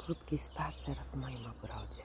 krótki spacer w moim ogrodzie.